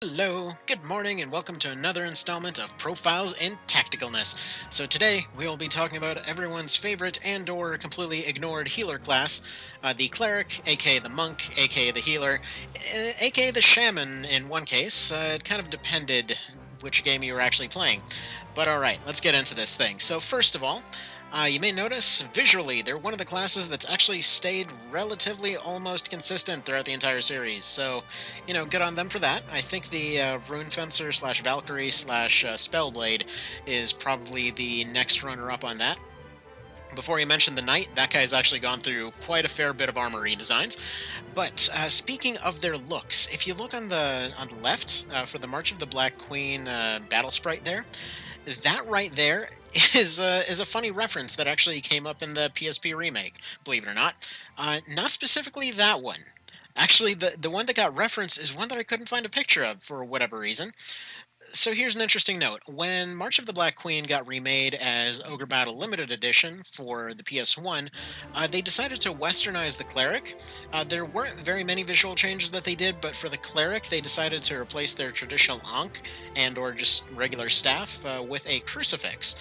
Hello, good morning, and welcome to another installment of Profiles in Tacticalness. So today we will be talking about everyone's favorite and/or completely ignored healer class, uh, the cleric, aka the monk, aka the healer, aka the shaman. In one case, uh, it kind of depended which game you were actually playing. But all right, let's get into this thing. So first of all, uh, you may notice visually they're one of the classes that's actually stayed relatively almost consistent throughout the entire series. So, you know, good on them for that. I think the uh, Rune Fencer slash Valkyrie slash uh, Spellblade is probably the next runner up on that. Before you mention the Knight, that guy's actually gone through quite a fair bit of armor redesigns. But uh, speaking of their looks, if you look on the on the left uh, for the March of the Black Queen uh, battle sprite there, that right there is a, is a funny reference that actually came up in the PSP remake, believe it or not. Uh, not specifically that one. Actually, the, the one that got referenced is one that I couldn't find a picture of for whatever reason so here's an interesting note. When March of the Black Queen got remade as Ogre Battle Limited Edition for the PS1, uh, they decided to westernize the cleric. Uh, there weren't very many visual changes that they did, but for the cleric, they decided to replace their traditional ankh and or just regular staff uh, with a crucifix.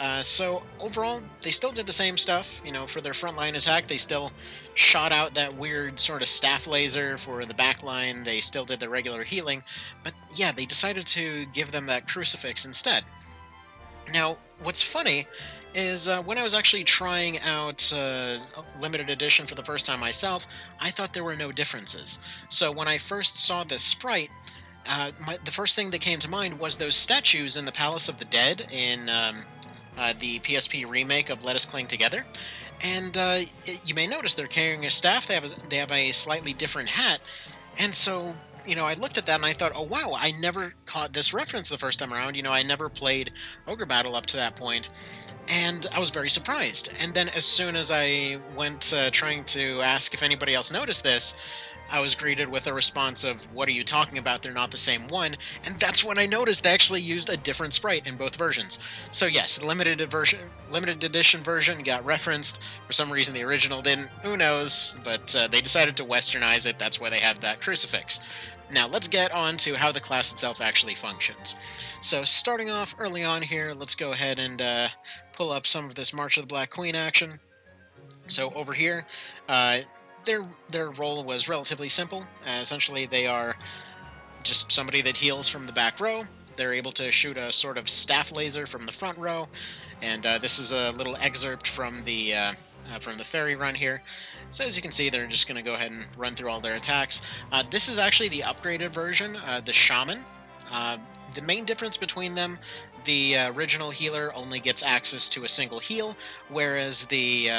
Uh, so overall, they still did the same stuff. You know, for their frontline attack, they still shot out that weird sort of staff laser. For the backline, they still did the regular healing. But yeah, they decided to give them that crucifix instead. Now, what's funny is uh, when I was actually trying out uh, limited edition for the first time myself, I thought there were no differences. So when I first saw this sprite, uh, my, the first thing that came to mind was those statues in the Palace of the Dead in um, uh, the PSP remake of Let Us Cling Together. And uh, you may notice they're carrying a staff. They have a, they have a slightly different hat, and so you know I looked at that and I thought, oh wow, I never caught this reference the first time around. You know, I never played Ogre Battle up to that point, and I was very surprised. And then as soon as I went uh, trying to ask if anybody else noticed this, I was greeted with a response of, What are you talking about? They're not the same one. And that's when I noticed they actually used a different sprite in both versions. So, yes, the limited, version, limited edition version got referenced. For some reason, the original didn't. Who knows? But uh, they decided to westernize it. That's why they have that crucifix. Now, let's get on to how the class itself actually functions. So, starting off early on here, let's go ahead and uh, pull up some of this March of the Black Queen action. So, over here, uh, their their role was relatively simple. Uh, essentially, they are just somebody that heals from the back row. They're able to shoot a sort of staff laser from the front row, and uh, this is a little excerpt from the uh, uh from the fairy run here. So as you can see, they're just going to go ahead and run through all their attacks. Uh, this is actually the upgraded version, uh, the shaman. the main difference between them, the original healer only gets access to a single heal, whereas the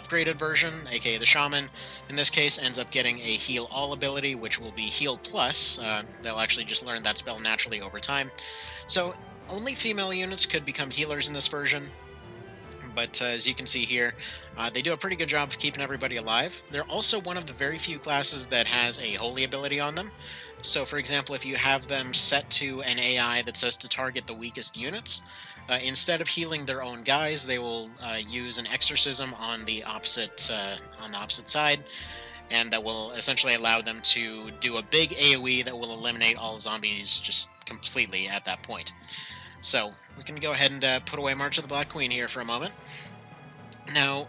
upgraded version, aka the Shaman, in this case, ends up getting a Heal All ability, which will be Heal Plus. Uh, they'll actually just learn that spell naturally over time. So, only female units could become healers in this version, but uh, as you can see here, uh, they do a pretty good job of keeping everybody alive. They're also one of the very few classes that has a holy ability on them. So, for example, if you have them set to an AI that says to target the weakest units, uh, instead of healing their own guys, they will uh, use an exorcism on the opposite uh, on the opposite side, and that will essentially allow them to do a big AOE that will eliminate all zombies just completely at that point. So we can go ahead and uh, put away March of the Black Queen here for a moment. Now,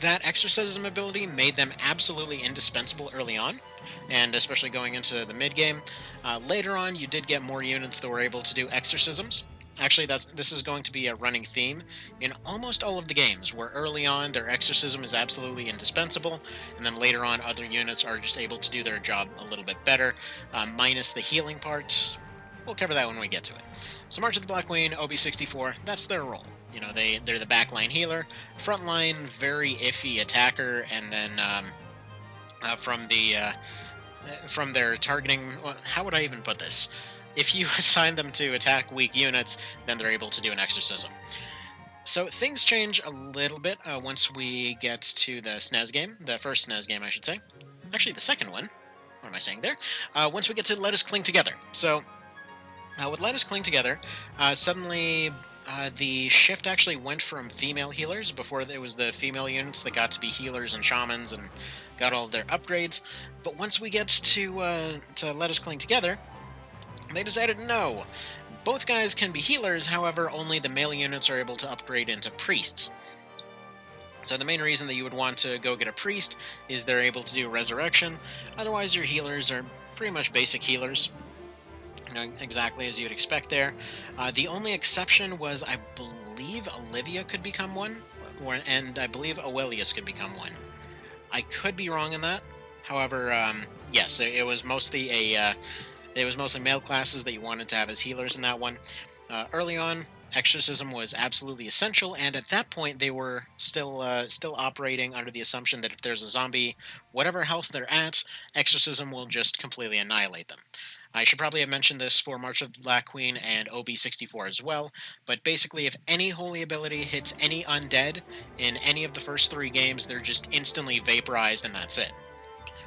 that exorcism ability made them absolutely indispensable early on, and especially going into the mid game. Uh, later on, you did get more units that were able to do exorcisms, Actually, that's, this is going to be a running theme in almost all of the games, where early on their exorcism is absolutely indispensable, and then later on other units are just able to do their job a little bit better, uh, minus the healing part. We'll cover that when we get to it. So March of the Black Queen, OB64, that's their role. You know, they, they're the backline healer, frontline, very iffy attacker, and then um, uh, from the... Uh, from their targeting, how would I even put this? If you assign them to attack weak units, then they're able to do an exorcism. So things change a little bit uh, once we get to the SNES game, the first SNES game, I should say. Actually, the second one. What am I saying there? Uh, once we get to Let Us Cling Together. So, uh, with Let Us Cling Together, uh, suddenly uh, the shift actually went from female healers. Before it was the female units that got to be healers and shamans and got all their upgrades. But once we get to uh, to Let Us Cling Together, they decided no. Both guys can be healers, however, only the male units are able to upgrade into priests. So the main reason that you would want to go get a priest is they're able to do resurrection. Otherwise, your healers are pretty much basic healers, exactly as you'd expect there. Uh, the only exception was, I believe, Olivia could become one, and I believe Aurelius could become one. I could be wrong in that. However, um, yes, it, it, was mostly a uh, it was mostly male classes that you wanted to have as healers in that one. Uh, early on, exorcism was absolutely essential, and at that point, they were still uh, still operating under the assumption that if there's a zombie, whatever health they're at, exorcism will just completely annihilate them. I should probably have mentioned this for March of the Black Queen and OB64 as well, but basically, if any holy ability hits any undead in any of the first three games, they're just instantly vaporized, and that's it.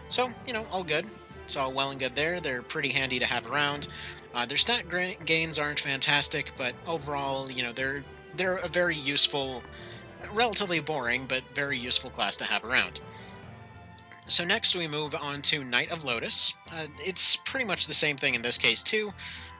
So, you know, all good. It's all well and good there. They're pretty handy to have around. Uh, their stat gains aren't fantastic, but overall, you know, they're they're a very useful, relatively boring, but very useful class to have around. So next we move on to Knight of Lodis. Uh, it's pretty much the same thing in this case too.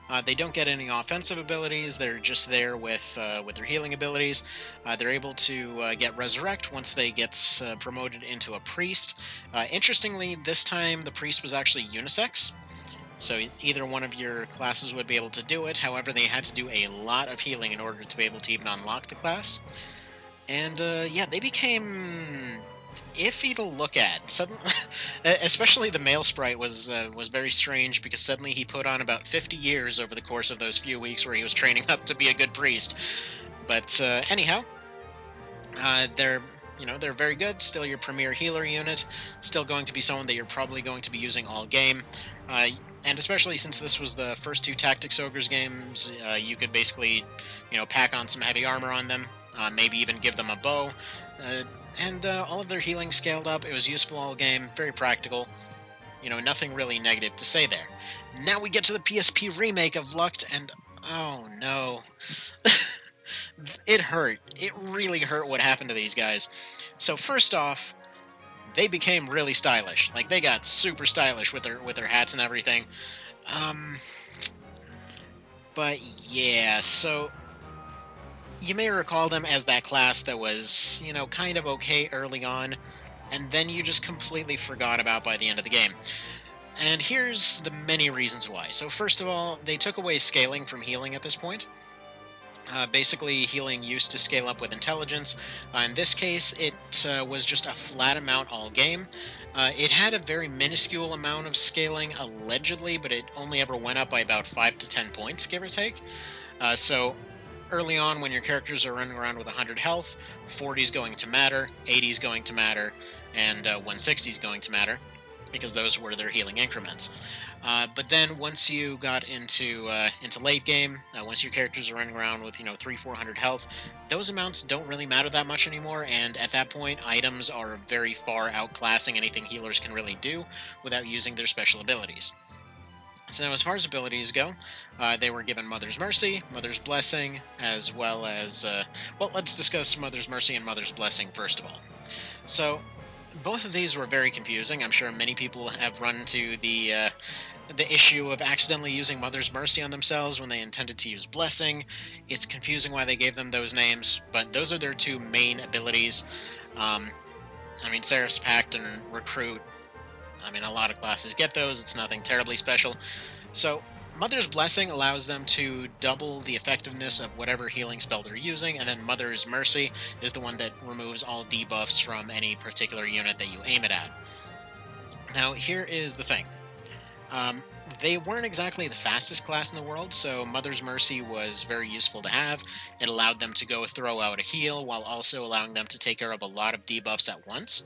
Uh, they don't get any offensive abilities. They're just there with uh, with their healing abilities. Uh, they're able to uh, get resurrect once they get uh, promoted into a priest. Uh, interestingly, this time the priest was actually unisex, so either one of your classes would be able to do it. However, they had to do a lot of healing in order to be able to even unlock the class. And yeah, they became iffy to look at. Suddenly, especially the male sprite was uh, was very strange because suddenly he put on about 50 years over the course of those few weeks where he was training up to be a good priest. But uh, anyhow, uh, they're you know they're very good. Still your premier healer unit. Still going to be someone that you're probably going to be using all game. Uh, and especially since this was the first two Tactics Ogres games, uh, you could basically, you know, pack on some heavy armor on them, uh, maybe even give them a bow. Uh, and uh, all of their healing scaled up. It was useful all game, very practical. You know, nothing really negative to say there. Now we get to the PSP remake of Luct, and oh no. it hurt. It really hurt what happened to these guys. So first off, they became really stylish. Like they got super stylish with their with their hats and everything. Um but yeah, so you may recall them as that class that was, you know, kind of okay early on, and then you just completely forgot about by the end of the game. And here's the many reasons why. So first of all, they took away scaling from healing at this point. Uh, basically, healing used to scale up with intelligence. Uh, in this case, it uh, was just a flat amount all game. Uh, it had a very minuscule amount of scaling, allegedly, but it only ever went up by about 5 to 10 points, give or take. Uh, so early on when your characters are running around with 100 health, 40 is going to matter, 80 is going to matter, and uh, 160 is going to matter because those were their healing increments. Uh, but then once you got into uh, into late game, uh, once your characters are running around with you know three four hundred health, those amounts don't really matter that much anymore. And at that point, items are very far outclassing anything healers can really do without using their special abilities. So now, as far as abilities go, uh, they were given Mother's Mercy, Mother's Blessing, as well as uh, well. Let's discuss Mother's Mercy and Mother's Blessing first of all. So, both of these were very confusing. I'm sure many people have run into the uh, the issue of accidentally using Mother's Mercy on themselves when they intended to use Blessing. It's confusing why they gave them those names, but those are their two main abilities. Um, I mean, Seraph's Pact and Recruit I mean, a lot of classes get those. It's nothing terribly special. So, Mother's Blessing allows them to double the effectiveness of whatever healing spell they're using, and then Mother's Mercy is the one that removes all debuffs from any particular unit that you aim it at. Now, here is the thing. Um, they weren't exactly the fastest class in the world, so Mother's Mercy was very useful to have. It allowed them to go throw out a heal while also allowing them to take care of a lot of debuffs at once.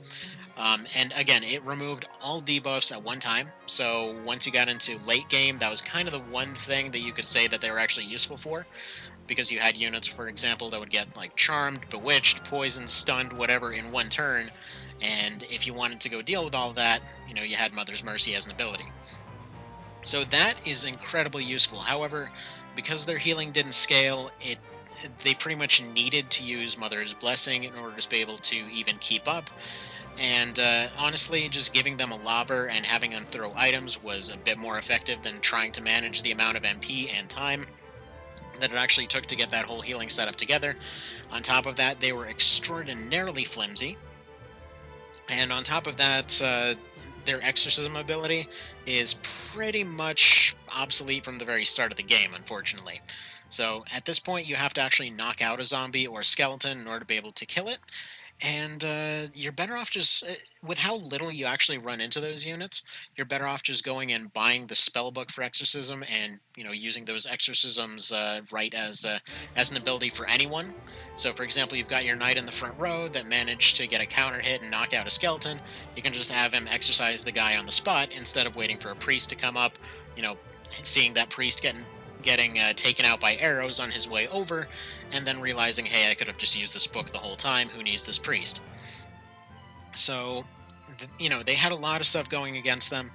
Um, and again, it removed all debuffs at one time, so once you got into late game, that was kind of the one thing that you could say that they were actually useful for. Because you had units, for example, that would get like charmed, bewitched, poisoned, stunned, whatever in one turn, and if you wanted to go deal with all that, you know, you had Mother's Mercy as an ability. So that is incredibly useful. However, because their healing didn't scale, it they pretty much needed to use Mother's Blessing in order to be able to even keep up. And uh, honestly, just giving them a lobber and having them throw items was a bit more effective than trying to manage the amount of MP and time that it actually took to get that whole healing setup together. On top of that, they were extraordinarily flimsy. And on top of that, uh, their exorcism ability is pretty much obsolete from the very start of the game, unfortunately. So at this point, you have to actually knock out a zombie or a skeleton in order to be able to kill it and uh, you're better off just uh, with how little you actually run into those units you're better off just going and buying the spell book for exorcism and you know using those exorcisms uh, right as uh, as an ability for anyone. So for example you've got your knight in the front row that managed to get a counter hit and knock out a skeleton. You can just have him exorcise the guy on the spot instead of waiting for a priest to come up you know seeing that priest getting getting uh, taken out by arrows on his way over, and then realizing, hey, I could have just used this book the whole time. Who needs this priest? So, you know, they had a lot of stuff going against them.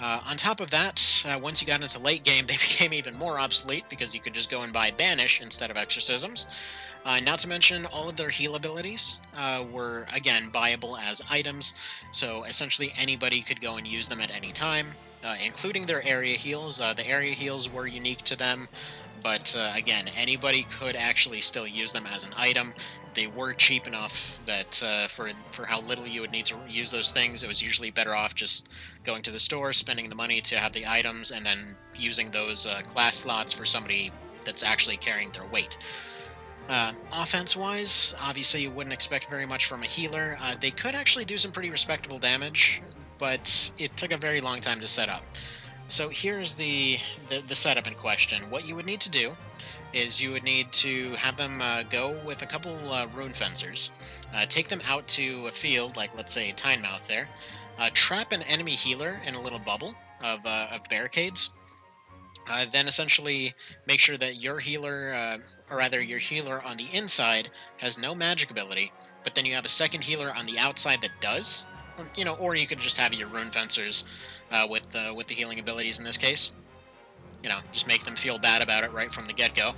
Uh, on top of that, uh, once you got into late game, they became even more obsolete because you could just go and buy Banish instead of Exorcisms. Uh, not to mention, all of their heal abilities uh, were, again, buyable as items, so essentially anybody could go and use them at any time uh, including their area heals. Uh, the area heals were unique to them, but uh, again, anybody could actually still use them as an item. They were cheap enough that uh, for for how little you would need to use those things, it was usually better off just going to the store, spending the money to have the items, and then using those class slots for somebody that's actually carrying their weight. Uh, offense wise, obviously, you wouldn't expect very much from a healer. Uh, they could actually do some pretty respectable damage but it took a very long time to set up. So here's the, the, the setup in question. What you would need to do is you would need to have them uh, go with a couple uh, rune fencers, uh, take them out to a field, like let's say Tynemouth there, uh, trap an enemy healer in a little bubble of, of barricades, uh, then essentially make sure that your healer, or rather your healer on the inside, has no magic ability, but then you have a second healer on the outside that does, you know, or you could just have your rune fencers uh, with uh, with the healing abilities in this case. You know, just make them feel bad about it right from the get go.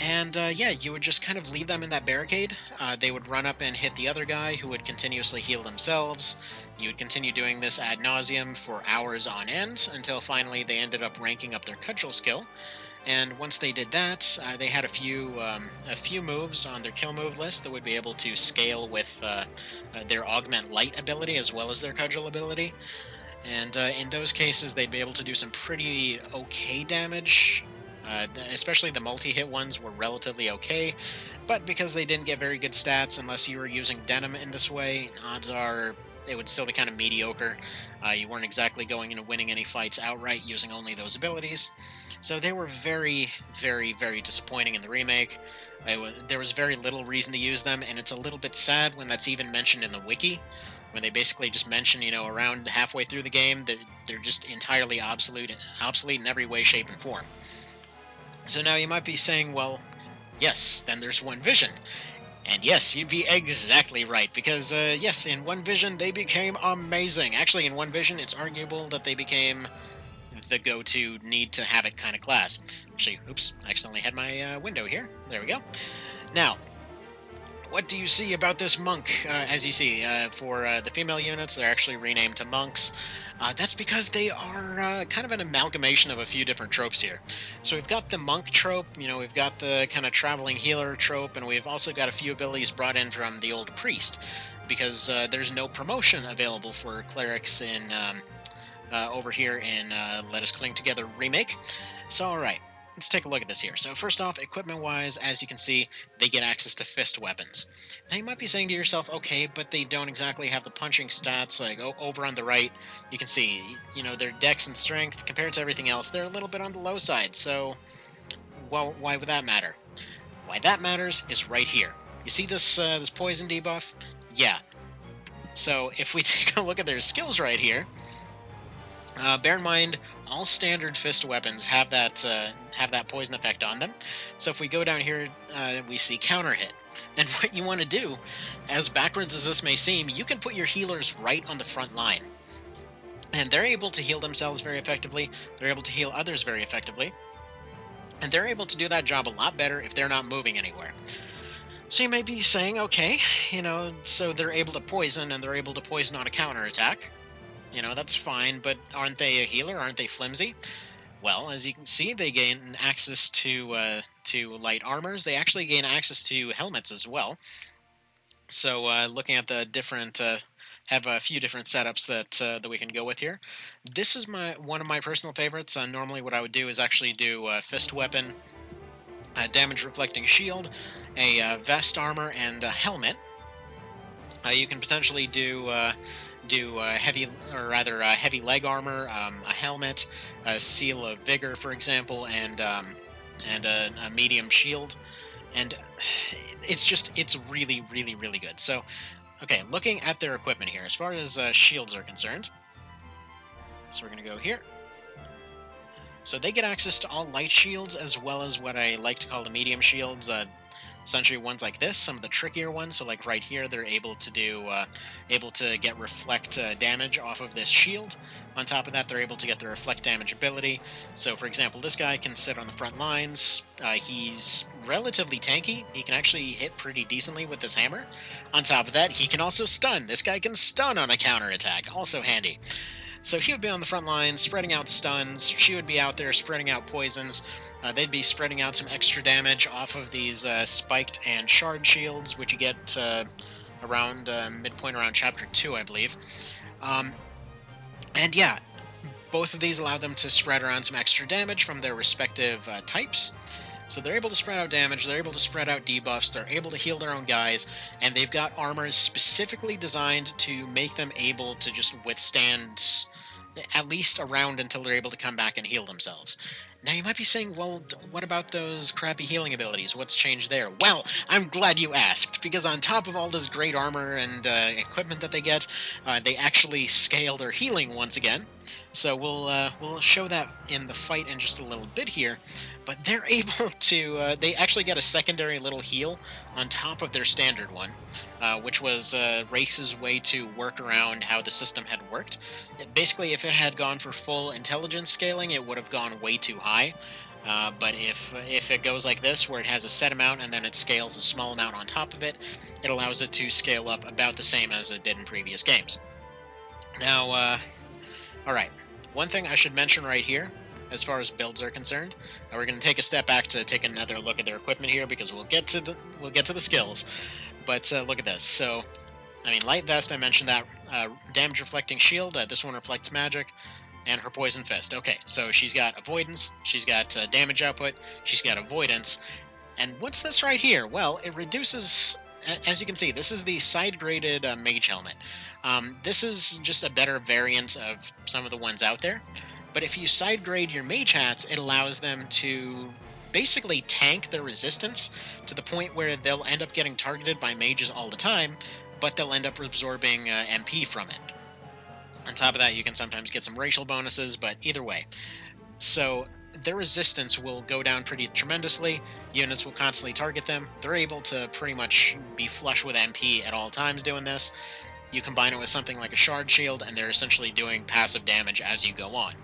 And uh, yeah, you would just kind of leave them in that barricade. Uh, they would run up and hit the other guy, who would continuously heal themselves. You would continue doing this ad nauseum for hours on end until finally they ended up ranking up their cudgel skill. And once they did that, uh, they had a few um, a few moves on their kill move list that would be able to scale with uh, uh, their augment light ability as well as their cudgel ability. And uh, in those cases, they'd be able to do some pretty okay damage. Uh, especially the multi-hit ones were relatively okay, but because they didn't get very good stats unless you were using denim in this way, odds are it would still be kind of mediocre. Uh, you weren't exactly going into winning any fights outright using only those abilities. So they were very, very, very disappointing in the remake. There was very little reason to use them, and it's a little bit sad when that's even mentioned in the wiki, when they basically just mention, you know, around halfway through the game, they're, they're just entirely obsolete, obsolete in every way, shape, and form. So now you might be saying, well, yes, then there's one vision. And yes, you'd be exactly right, because, uh, yes, in One Vision, they became amazing. Actually, in One Vision, it's arguable that they became the go-to need to have it kind of class. Actually, oops, I accidentally had my uh, window here. There we go. Now, what do you see about this monk? Uh, as you see, uh, for uh, the female units, they're actually renamed to monks. Uh, that's because they are uh, kind of an amalgamation of a few different tropes here. So we've got the monk trope, you know, we've got the kind of traveling healer trope, and we've also got a few abilities brought in from the old priest, because there's no promotion available for clerics in um, uh, over here in uh, Let Us Cling Together remake. So, alright, let's take a look at this here. So, first off, equipment wise, as you can see, they get access to fist weapons. Now, you might be saying to yourself, okay, but they don't exactly have the punching stats. Like, over on the right, you can see, you know, their dex and strength compared to everything else, they're a little bit on the low side. So, well, why would that matter? Why that matters is right here. You see this uh, this poison debuff? Yeah. So if we take a look at their skills right here, uh, bear in mind, all standard fist weapons have that uh, have that poison effect on them. So if we go down here, uh, we see counter hit. And what you want to do, as backwards as this may seem, you can put your healers right on the front line. And they're able to heal themselves very effectively, they're able to heal others very effectively, and they're able to do that job a lot better if they're not moving anywhere. So you may be saying, okay, you know, so they're able to poison and they're able to poison on a counterattack. You know, that's fine, but aren't they a healer? Aren't they flimsy? Well, as you can see, they gain access to uh, to light armors. They actually gain access to helmets as well. So, uh, looking at the different, uh, have a few different setups that uh, that we can go with here. This is my one of my personal favorites. Uh, normally, what I would do is actually do a fist weapon, a damage reflecting shield, a uh, vest armor, and a helmet. you can potentially do do uh, heavy, or rather, uh, heavy leg armor, um, a helmet, a seal of vigor, for example, and um, and a, a, medium shield, and it's just it's really, really, really good. So, okay, looking at their equipment here, as far as uh, shields are concerned, so we're gonna go here. So they get access to all light shields as well as what I like to call the medium shields. Essentially ones like this, some of the trickier ones. So like right here, they're able to do uh, able to get reflect uh, damage off of this shield. On top of that, they're able to get the reflect damage ability. So for example, this guy can sit on the front lines. Uh, he's relatively tanky. He can actually hit pretty decently with this hammer. On top of that, he can also stun. This guy can stun on a counter attack. Also handy. So he would be on the front lines, spreading out stuns. She would be out there spreading out poisons. Uh, they'd be spreading out some extra damage off of these uh, spiked and shard shields, which you get uh, around uh, midpoint around chapter 2, I believe. Um, and yeah, both of these allow them to spread around some extra damage from their respective uh, types. So they're able to spread out damage, they're able to spread out debuffs, they're able to heal their own guys, and they've got armors specifically designed to make them able to just withstand at least around until they're able to come back and heal themselves. Now you might be saying, well, what about those crappy healing abilities? What's changed there? Well, I'm glad you asked, because on top of all this great armor and uh, equipment that they get, uh, they actually scale their healing once again. So we'll uh, we'll show that in the fight in just a little bit here but they're able to. Uh, they actually get a secondary little heal on top of their standard one, uh, which was uh, Race's way to work around how the system had worked. It, basically, if it had gone for full intelligence scaling, it would have gone way too high. Uh, but if if it goes like this, where it has a set amount and then it scales a small amount on top of it, it allows it to scale up about the same as it did in previous games. Now, uh, all right. One thing I should mention right here as far as builds are concerned. We're going to take a step back to take another look at their equipment here because we'll get to the we'll get to the skills. But uh, look at this. So, I mean, light vest. I mentioned that uh, damage reflecting shield. Uh, this one reflects magic, and her poison fist. Okay, so she's got avoidance. She's got uh, damage output. She's got avoidance. And what's this right here? Well, it reduces. As you can see, this is the side-graded uh, mage helmet. Um, this is just a better variant of some of the ones out there. But if you side grade your mage hats, it allows them to basically tank their resistance to the point where they'll end up getting targeted by mages all the time, but they'll end up absorbing uh, MP from it. On top of that, you can sometimes get some racial bonuses, but either way. So their resistance will go down pretty tremendously. Units will constantly target them. They're able to pretty much be flush with MP at all times doing this. You combine it with something like a Shard Shield, and they're essentially doing passive damage as you go on.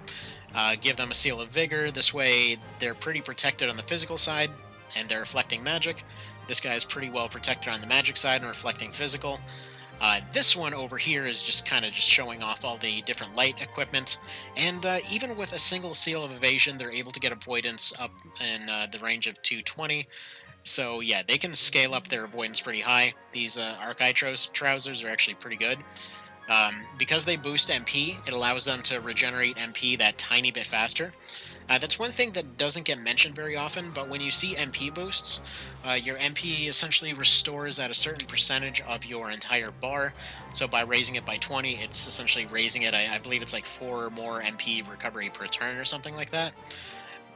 Uh, give them a Seal of Vigor. This way, they're pretty protected on the physical side, and they're reflecting magic. This guy is pretty well protected on the magic side and reflecting physical. Uh, this one over here is just kind of just showing off all the different light equipment, and uh, even with a single seal of evasion, they're able to get avoidance up in uh, the range of 220. So yeah, they can scale up their avoidance pretty high. These uh, Architros trousers are actually pretty good. Um, because they boost MP, it allows them to regenerate MP that tiny bit faster. Uh, that's one thing that doesn't get mentioned very often, but when you see MP boosts, uh, your MP essentially restores at a certain percentage of your entire bar. So by raising it by 20, it's essentially raising it, I, I believe it's like 4 more MP recovery per turn or something like that.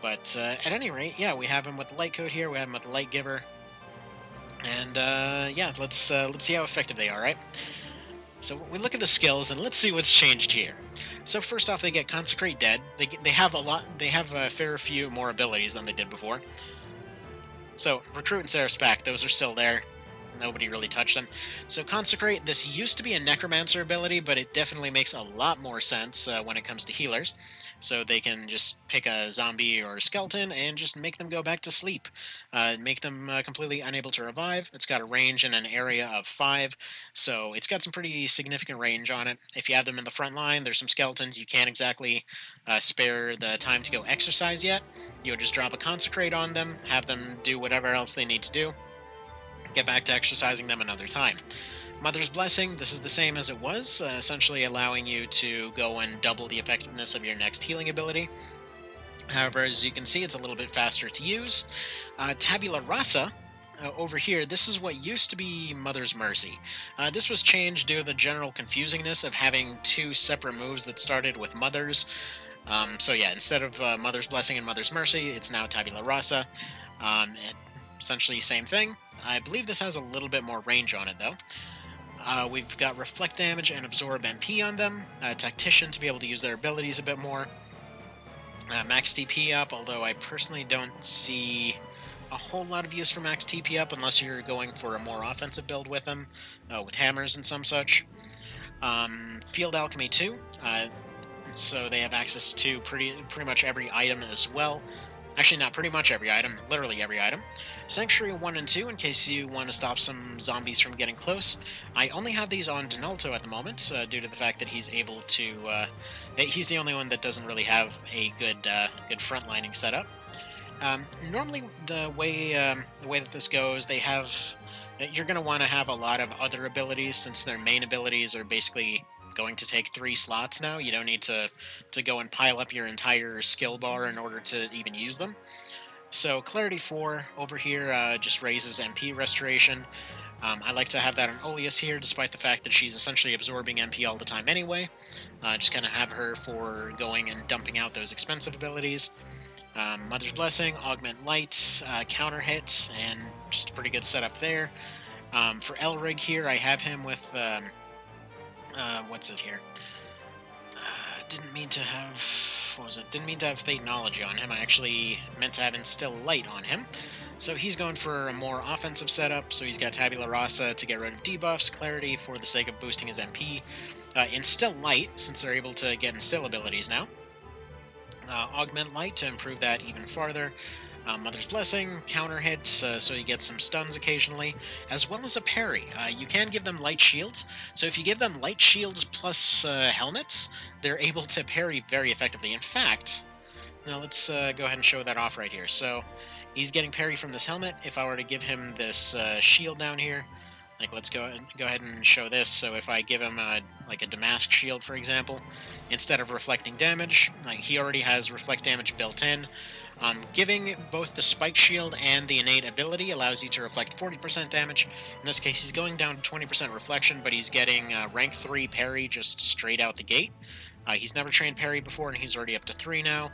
But uh, at any rate, yeah, we have him with the light coat here. We have him with the light giver, and uh, yeah, let's uh, let's see how effective they are, right? So we look at the skills and let's see what's changed here. So first off, they get consecrate dead. They they have a lot. They have a fair few more abilities than they did before. So recruit and Seraph's Pact. Those are still there. Nobody really touched them. So Consecrate, this used to be a Necromancer ability, but it definitely makes a lot more sense uh, when it comes to healers. So they can just pick a zombie or a skeleton and just make them go back to sleep, uh, make them uh, completely unable to revive. It's got a range in an area of five, so it's got some pretty significant range on it. If you have them in the front line, there's some skeletons you can't exactly uh, spare the time to go exorcise yet. You'll just drop a consecrate on them, have them do whatever else they need to do, get back to exorcising them another time. Mother's Blessing, this is the same as it was, uh, essentially allowing you to go and double the effectiveness of your next healing ability. However, as you can see, it's a little bit faster to use. Uh, Tabula Rasa, uh, over here, this is what used to be Mother's Mercy. Uh, this was changed due to the general confusingness of having two separate moves that started with Mother's. Um, so yeah, instead of uh, Mother's Blessing and Mother's Mercy, it's now Tabula Rasa. Um, essentially same thing. I believe this has a little bit more range on it, though. Uh, we've got Reflect Damage and Absorb MP on them. Uh, Tactician to be able to use their abilities a bit more. Uh, max TP up, although I personally don't see a whole lot of use for max TP up unless you're going for a more offensive build with them, uh, with hammers and some such. Um, Field Alchemy 2, uh, so they have access to pretty pretty much every item as well. Actually, not pretty much every item, literally every item. Sanctuary 1 and 2, in case you want to stop some zombies from getting close. I only have these on Donnalto at the moment, uh, due to the fact that he's able to... Uh, he's the only one that doesn't really have a good uh, good frontlining setup. Um, normally, the way um, the way that this goes, they have... You're going to want to have a lot of other abilities, since their main abilities are basically going to take three slots now. You don't need to, to go and pile up your entire skill bar in order to even use them. So Clarity 4 over here uh, just raises MP restoration. Um, I like to have that on Olius here, despite the fact that she's essentially absorbing MP all the time anyway. Uh, just kind of have her for going and dumping out those expensive abilities. Um, Mother's Blessing, Augment Lights, uh, Counter Hits, and just a pretty good setup there. Um, for Elrig here, I have him with um, uh, what's it here? Uh, didn't mean to have, what was it? Didn't mean to have Thanatology on him. I actually meant to have Instill Light on him. So he's going for a more offensive setup, so he's got Tabula Rasa to get rid of debuffs, Clarity for the sake of boosting his MP, uh, Instill Light, since they're able to get Instill abilities now, uh, Augment Light to improve that even farther, uh, Mother's Blessing, counter hits, uh, so you get some stuns occasionally, as well as a parry. Uh, you can give them light shields, so if you give them light shields plus uh, helmets, they're able to parry very effectively. In fact, now let's uh, go ahead and show that off right here. So he's getting parry from this helmet. If I were to give him this uh, shield down here, like let's go go ahead and show this. So if I give him a, like a Damask shield, for example, instead of reflecting damage, like he already has reflect damage built in. Um, giving both the Spike Shield and the Innate ability allows you to reflect 40% damage. In this case, he's going down to 20% reflection, but he's getting uh, rank 3 parry just straight out the gate. Uh, he's never trained parry before, and he's already up to 3 now.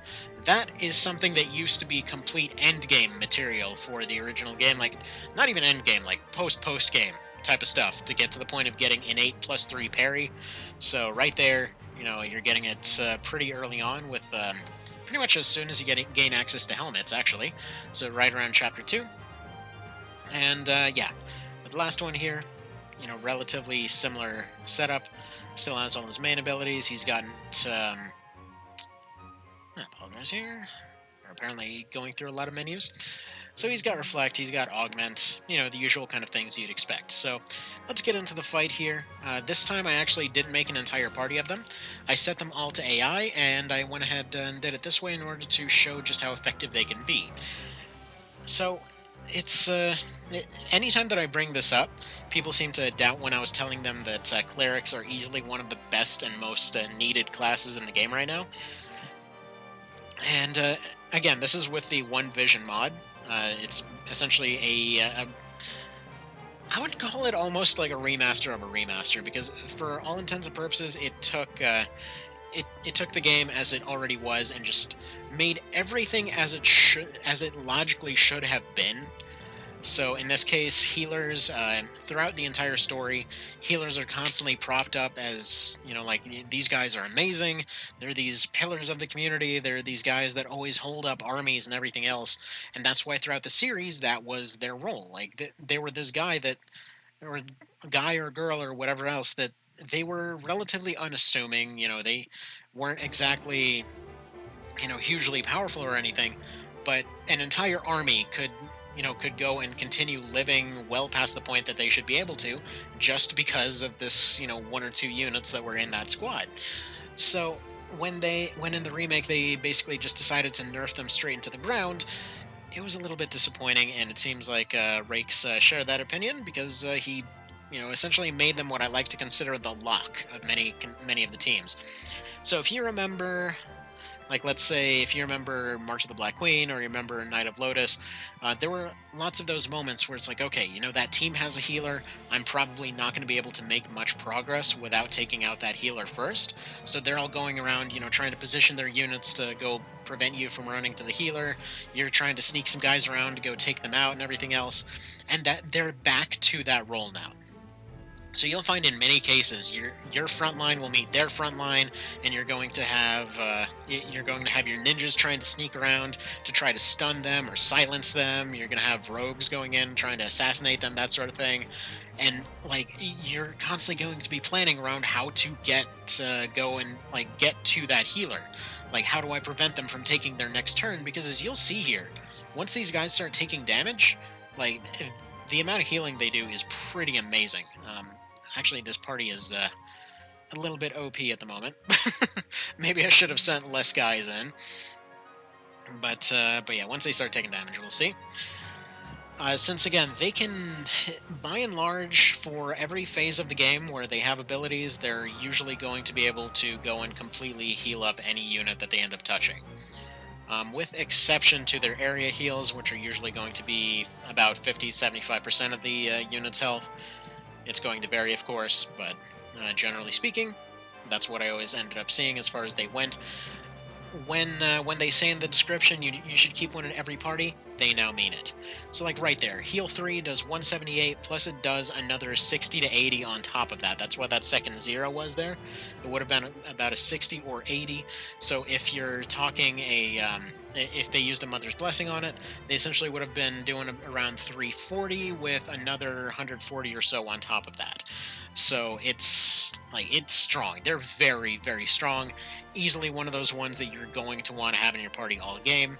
That is something that used to be complete endgame material for the original game. Like, not even endgame, like post-post game type of stuff to get to the point of getting innate plus 3 parry. So right there, you know, you're getting it uh, pretty early on with... Um, pretty much as soon as you get gain access to helmets, actually. So right around chapter two. And uh, yeah, the last one here, you know, relatively similar setup. Still has all his main abilities. He's got um, I apologize here. We're apparently going through a lot of menus. So he's got Reflect, he's got Augment, you know, the usual kind of things you'd expect. So let's get into the fight here. Uh, this time I actually didn't make an entire party of them. I set them all to AI, and I went ahead and did it this way in order to show just how effective they can be. So it's uh, anytime that I bring this up, people seem to doubt when I was telling them that uh, clerics are easily one of the best and most uh, needed classes in the game right now. And uh, again, this is with the One Vision mod, uh, it's essentially a, a I would call it almost like a remaster of a remaster because, for all intents and purposes, it took uh, it it took the game as it already was and just made everything as it should as it logically should have been so in this case, healers uh, throughout the entire story, healers are constantly propped up as you know, like these guys are amazing. They're these pillars of the community. They're these guys that always hold up armies and everything else. And that's why throughout the series, that was their role. Like they, they were this guy that or guy or girl or whatever else that they were relatively unassuming. You know, they weren't exactly you know hugely powerful or anything, but an entire army could you know could go and continue living well past the point that they should be able to just because of this you know one or two units that were in that squad. So when they when in the remake they basically just decided to nerf them straight into the ground it was a little bit disappointing and it seems like uh, rakes uh, shared that opinion because uh, he you know essentially made them what i like to consider the lock of many many of the teams. So if you remember like, let's say if you remember March of the Black Queen or you remember Knight of Lodis, uh, there were lots of those moments where it's like, okay, you know, that team has a healer. I'm probably not going to be able to make much progress without taking out that healer first. So they're all going around, you know, trying to position their units to go prevent you from running to the healer. You're trying to sneak some guys around to go take them out and everything else. And that they're back to that role now. So you'll find in many cases your your front line will meet their front line, and you're going to have uh, you're going to have your ninjas trying to sneak around to try to stun them or silence them. You're going to have rogues going in trying to assassinate them, that sort of thing, and like you're constantly going to be planning around how to get uh, go and like get to that healer. Like how do I prevent them from taking their next turn? Because as you'll see here, once these guys start taking damage, like the amount of healing they do is pretty amazing. Um, Actually, this party is uh, a little bit OP at the moment. Maybe I should have sent less guys in. But, uh, but yeah, once they start taking damage, we'll see. Uh, since again, they can, by and large, for every phase of the game where they have abilities, they're usually going to be able to go and completely heal up any unit that they end up touching. Um, with exception to their area heals, which are usually going to be about 50-75% of the uh, unit's health, it's going to vary, of course, but uh, generally speaking, that's what I always ended up seeing as far as they went. When uh, when they say in the description you, you should keep one in every party, they now mean it. So like right there, heal 3 does 178, plus it does another 60 to 80 on top of that. That's what that second zero was there. It would have been about a 60 or 80. So if you're talking a... Um, if they used a Mother's Blessing on it, they essentially would have been doing around 340 with another 140 or so on top of that. So it's like it's strong. They're very very strong. Easily one of those ones that you're going to want to have in your party all game.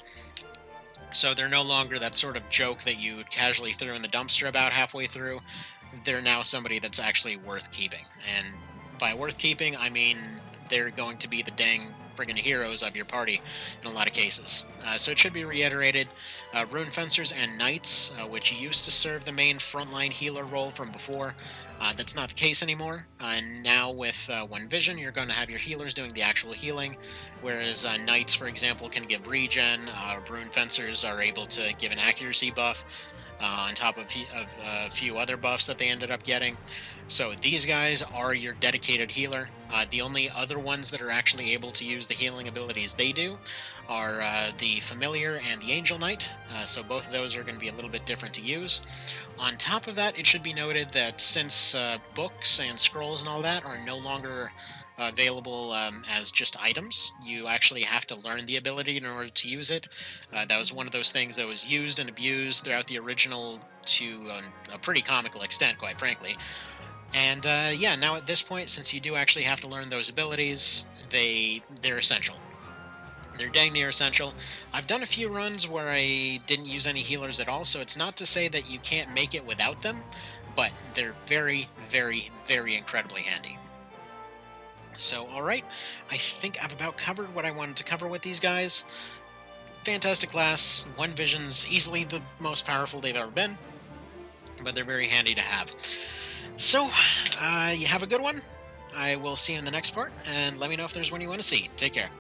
So they're no longer that sort of joke that you casually threw in the dumpster about halfway through. They're now somebody that's actually worth keeping. And by worth keeping, I mean they're going to be the dang friggin' heroes of your party in a lot of cases. Uh, so it should be reiterated, uh, Rune Fencers and Knights, uh, which used to serve the main frontline healer role from before, uh, that's not the case anymore. and now with uh, One Vision, you're going to have your healers doing the actual healing, whereas uh, Knights, for example, can give regen, Rune Fencers are able to give an accuracy buff, uh, on top of, of a few other buffs that they ended up getting. So these guys are your dedicated healer. Uh, the only other ones that are actually able to use the healing abilities they do are uh, the Familiar and the Angel Knight, uh, so both of those are going to be a little bit different to use. On top of that, it should be noted that since uh, books and scrolls and all that are no longer available um, as just items. You actually have to learn the ability in order to use it. Uh, that was one of those things that was used and abused throughout the original to a, a pretty comical extent, quite frankly. And uh, yeah, now at this point, since you do actually have to learn those abilities, they they're essential. They're dang near essential. I've done a few runs where I didn't use any healers at all, so it's not to say that you can't make it without them, but they're very, very, very incredibly handy. So, alright, I think I've about covered what I wanted to cover with these guys. Fantastic class. One Vision's easily the most powerful they've ever been, but they're very handy to have. So, uh, you have a good one. I will see you in the next part, and let me know if there's one you want to see. Take care.